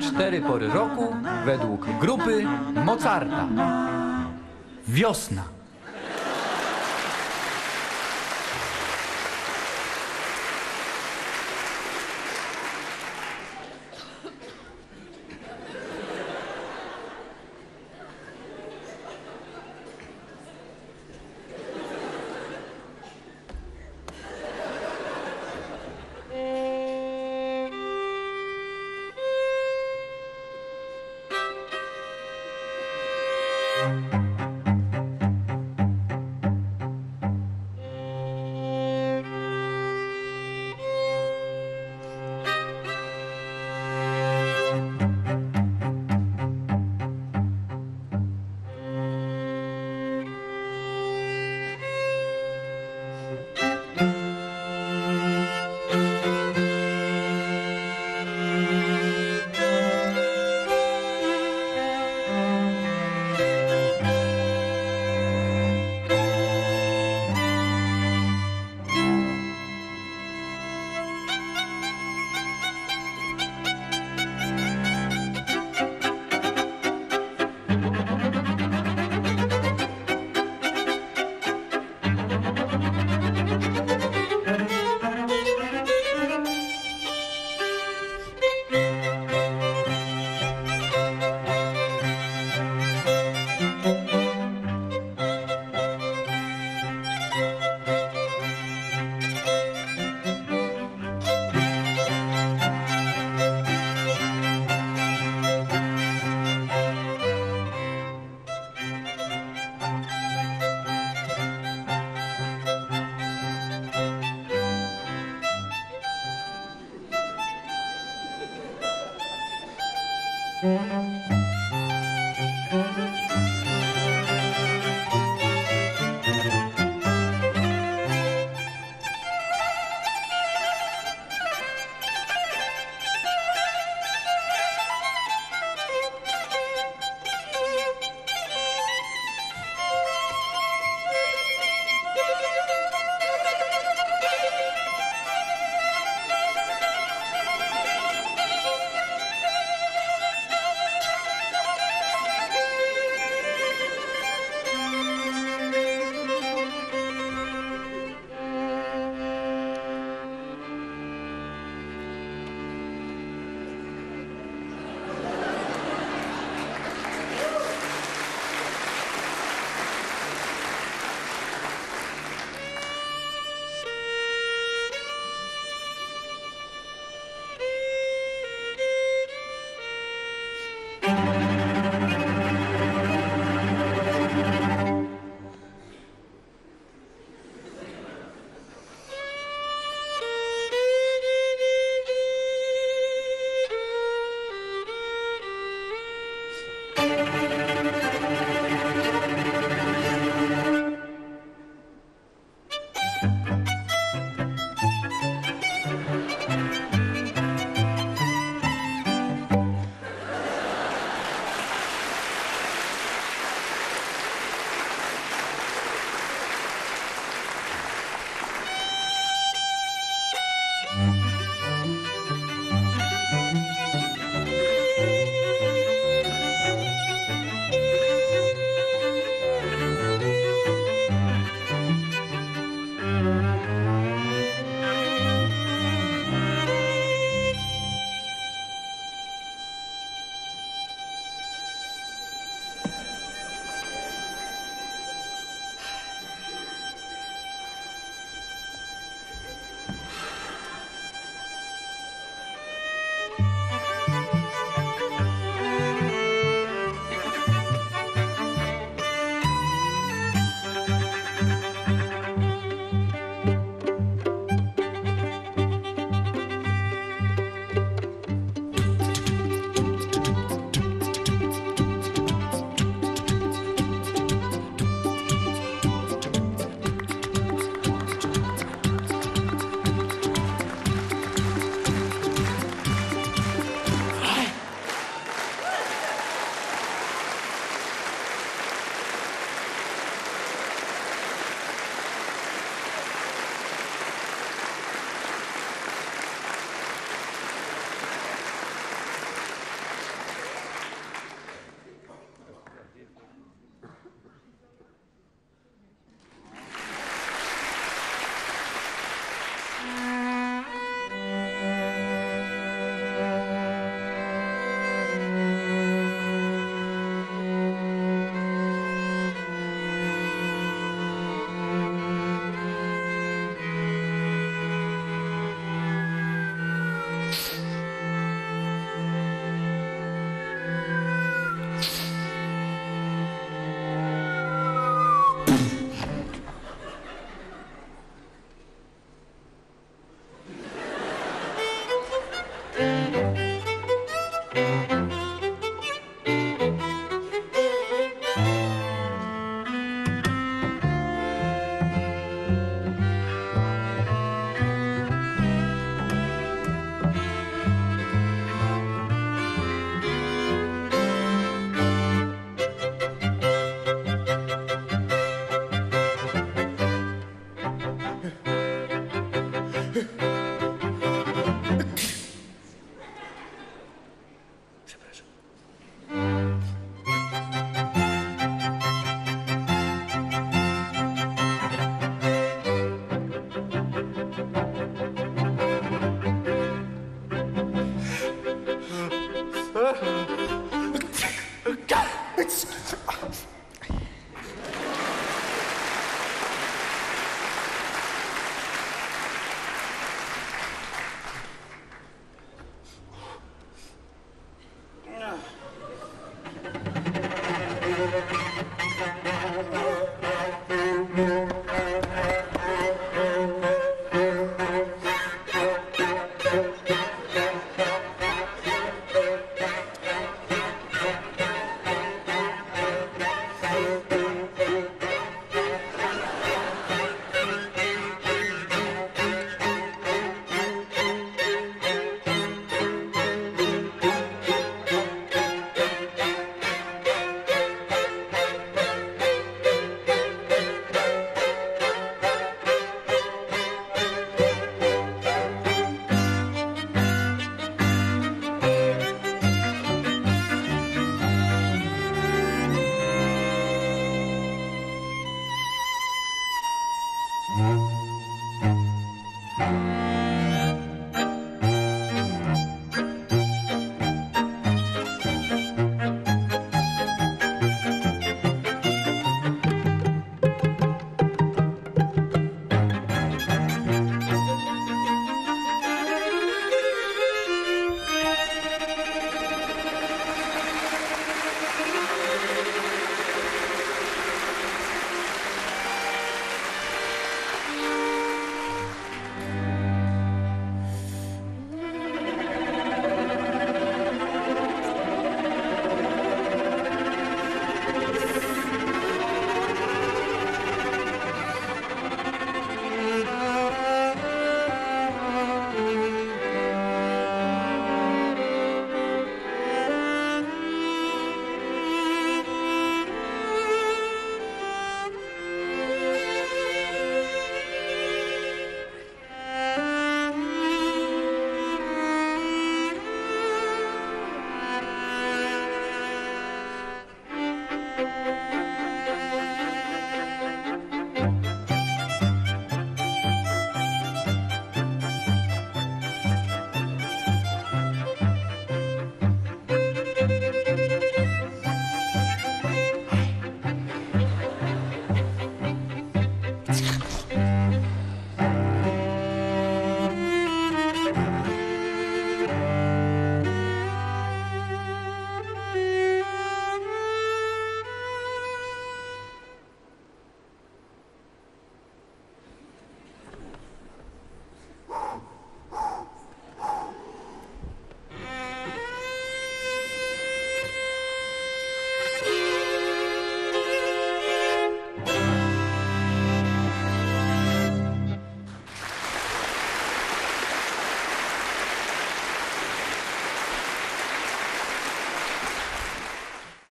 Cztery pory roku według grupy Mozarta. Wiosna. Música